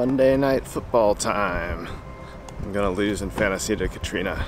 Monday night football time. I'm gonna lose in fantasy to Katrina.